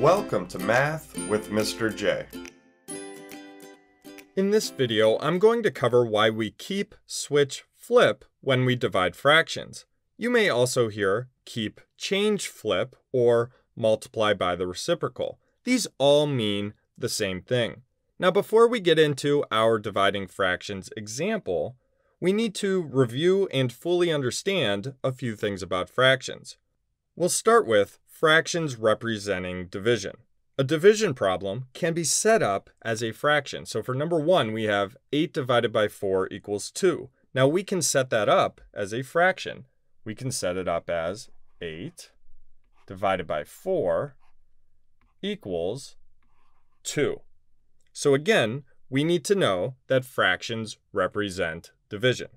Welcome to Math with Mr. J. In this video, I'm going to cover why we keep, switch, flip when we divide fractions. You may also hear keep, change, flip, or multiply by the reciprocal. These all mean the same thing. Now, before we get into our dividing fractions example, we need to review and fully understand a few things about fractions. We'll start with fractions representing division. A division problem can be set up as a fraction. So for number one, we have 8 divided by 4 equals 2. Now we can set that up as a fraction. We can set it up as 8 divided by 4 equals 2. So again, we need to know that fractions represent division.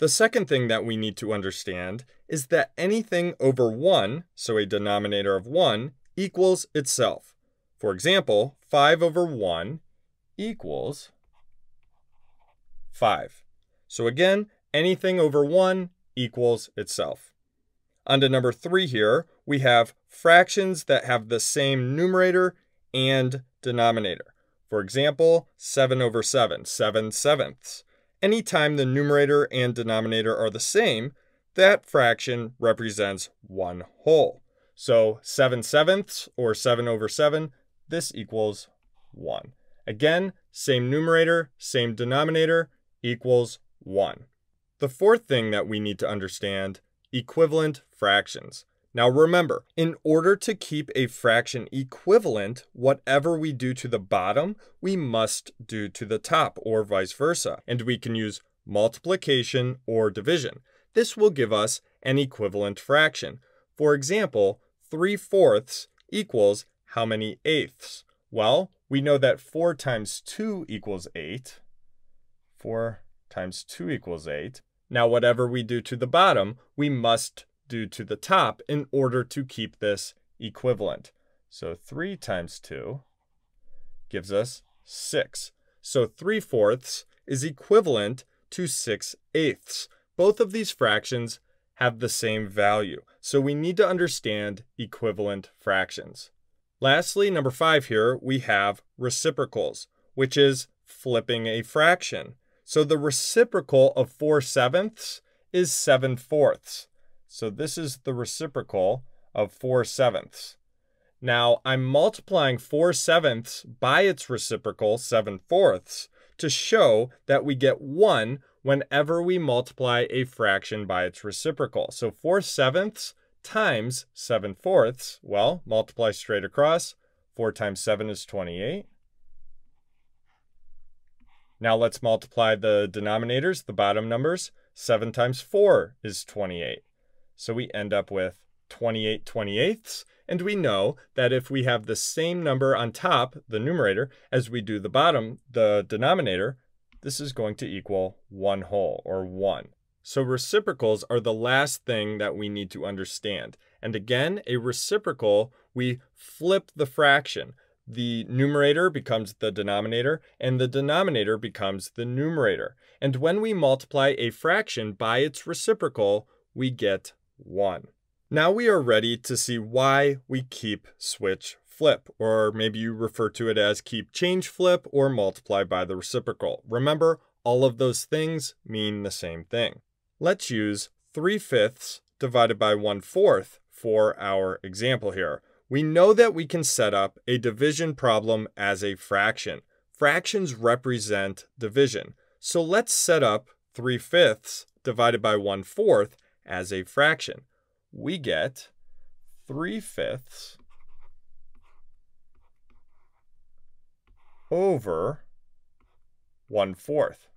The second thing that we need to understand is that anything over 1, so a denominator of 1, equals itself. For example, 5 over 1 equals 5. So again, anything over 1 equals itself. On to number 3 here, we have fractions that have the same numerator and denominator. For example, 7 over 7, 7 sevenths. Anytime the numerator and denominator are the same, that fraction represents one whole. So 7 sevenths or 7 over 7, this equals 1. Again, same numerator, same denominator, equals 1. The fourth thing that we need to understand, equivalent fractions. Now remember, in order to keep a fraction equivalent, whatever we do to the bottom, we must do to the top, or vice versa. And we can use multiplication or division. This will give us an equivalent fraction. For example, 3 fourths equals how many eighths? Well, we know that 4 times 2 equals 8. 4 times 2 equals 8. Now, whatever we do to the bottom, we must do to the top in order to keep this equivalent. So 3 times 2 gives us 6. So 3 fourths is equivalent to 6 eighths. Both of these fractions have the same value, so we need to understand equivalent fractions. Lastly, number 5 here, we have reciprocals, which is flipping a fraction. So the reciprocal of 4 sevenths is 7 fourths. So this is the reciprocal of 4 sevenths. Now I'm multiplying 4 sevenths by its reciprocal, 7 fourths, to show that we get 1 whenever we multiply a fraction by its reciprocal. So 4 sevenths times 7 fourths, well, multiply straight across. 4 times 7 is 28. Now let's multiply the denominators, the bottom numbers. 7 times 4 is 28. So we end up with 28 28ths. And we know that if we have the same number on top, the numerator, as we do the bottom, the denominator, this is going to equal 1 whole, or 1. So reciprocals are the last thing that we need to understand. And again, a reciprocal, we flip the fraction. The numerator becomes the denominator, and the denominator becomes the numerator. And when we multiply a fraction by its reciprocal, we get 1. Now we are ready to see why we keep switch flip, or maybe you refer to it as keep change flip or multiply by the reciprocal. Remember, all of those things mean the same thing. Let's use 3 fifths divided by 1 fourth for our example here. We know that we can set up a division problem as a fraction. Fractions represent division. So let's set up 3 fifths divided by 1 fourth as a fraction. We get 3 fifths over 1 fourth.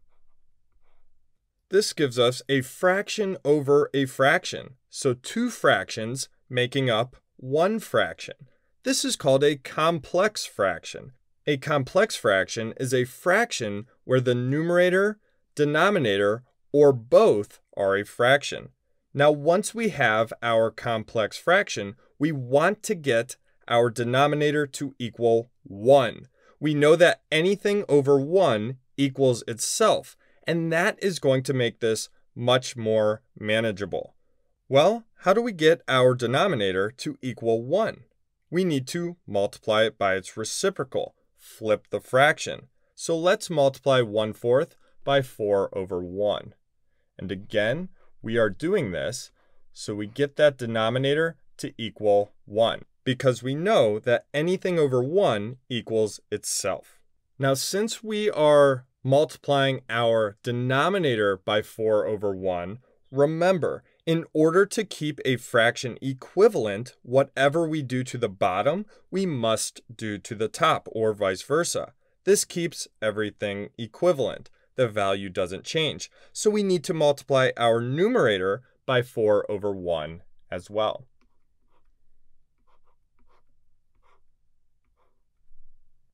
This gives us a fraction over a fraction, so two fractions making up one fraction. This is called a complex fraction. A complex fraction is a fraction where the numerator, denominator, or both are a fraction. Now, once we have our complex fraction, we want to get our denominator to equal 1. We know that anything over 1 equals itself, and that is going to make this much more manageable. Well, how do we get our denominator to equal 1? we need to multiply it by its reciprocal, flip the fraction. So let's multiply 1 fourth by 4 over 1. And again, we are doing this so we get that denominator to equal 1 because we know that anything over 1 equals itself. Now, since we are multiplying our denominator by 4 over 1, remember, in order to keep a fraction equivalent, whatever we do to the bottom, we must do to the top, or vice versa. This keeps everything equivalent. The value doesn't change. So we need to multiply our numerator by 4 over 1 as well.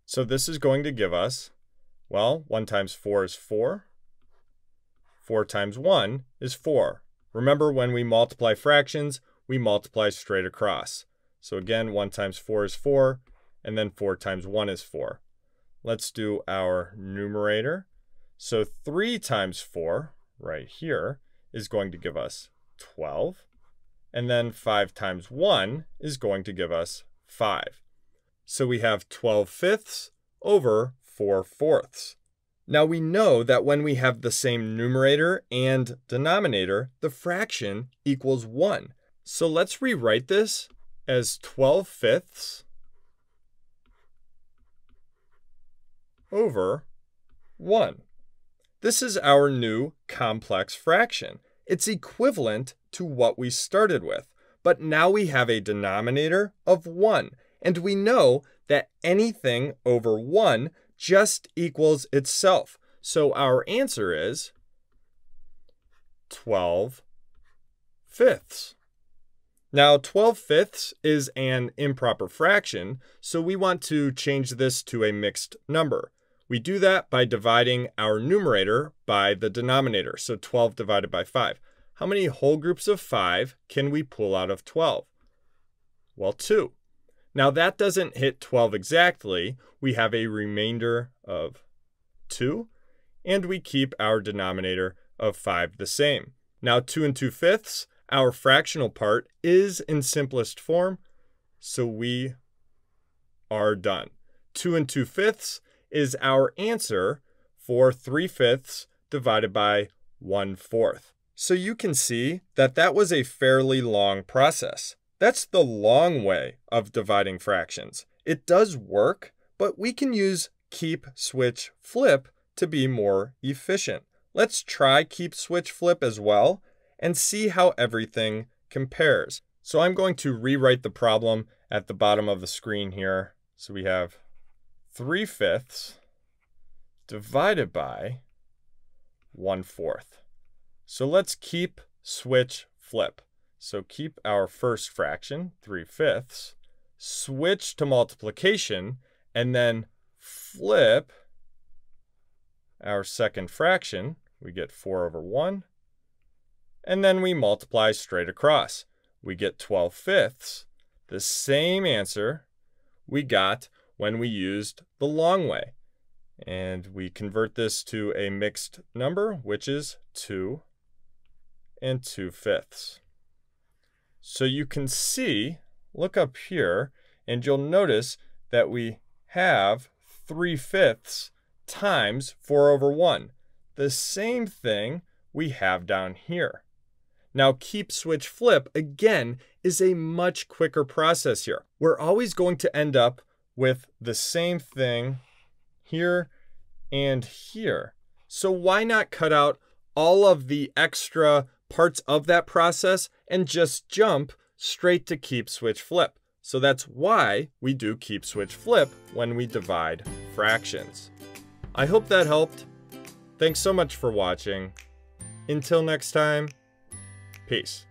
So this is going to give us, well, 1 times 4 is 4. 4 times 1 is 4. Remember, when we multiply fractions, we multiply straight across. So again, 1 times 4 is 4, and then 4 times 1 is 4. Let's do our numerator. So 3 times 4, right here, is going to give us 12. And then 5 times 1 is going to give us 5. So we have 12 fifths over 4 fourths. Now we know that when we have the same numerator and denominator, the fraction equals 1. So let's rewrite this as 12 fifths over 1. This is our new complex fraction. It's equivalent to what we started with, but now we have a denominator of 1 and we know that anything over 1 just equals itself. So our answer is 12 fifths. Now, 12 fifths is an improper fraction, so we want to change this to a mixed number. We do that by dividing our numerator by the denominator, so 12 divided by 5. How many whole groups of 5 can we pull out of 12? Well, 2. Now that doesn't hit 12 exactly. We have a remainder of 2, and we keep our denominator of 5 the same. Now 2 and 2 fifths, our fractional part is in simplest form, so we are done. 2 and 2 fifths is our answer for 3 fifths divided by 1 fourth. So you can see that that was a fairly long process. That's the long way of dividing fractions. It does work, but we can use keep, switch, flip to be more efficient. Let's try keep, switch, flip as well and see how everything compares. So I'm going to rewrite the problem at the bottom of the screen here. So we have 3 fifths divided by 1 fourth. So let's keep, switch, flip. So keep our first fraction, 3 fifths, switch to multiplication, and then flip our second fraction. We get 4 over 1. And then we multiply straight across. We get 12 fifths, the same answer we got when we used the long way. And we convert this to a mixed number, which is 2 and 2 fifths. So you can see, look up here, and you'll notice that we have 3 fifths times 4 over 1. The same thing we have down here. Now keep, switch, flip, again, is a much quicker process here. We're always going to end up with the same thing here and here. So why not cut out all of the extra parts of that process and just jump straight to keep switch flip. So that's why we do keep switch flip when we divide fractions. I hope that helped. Thanks so much for watching. Until next time, peace.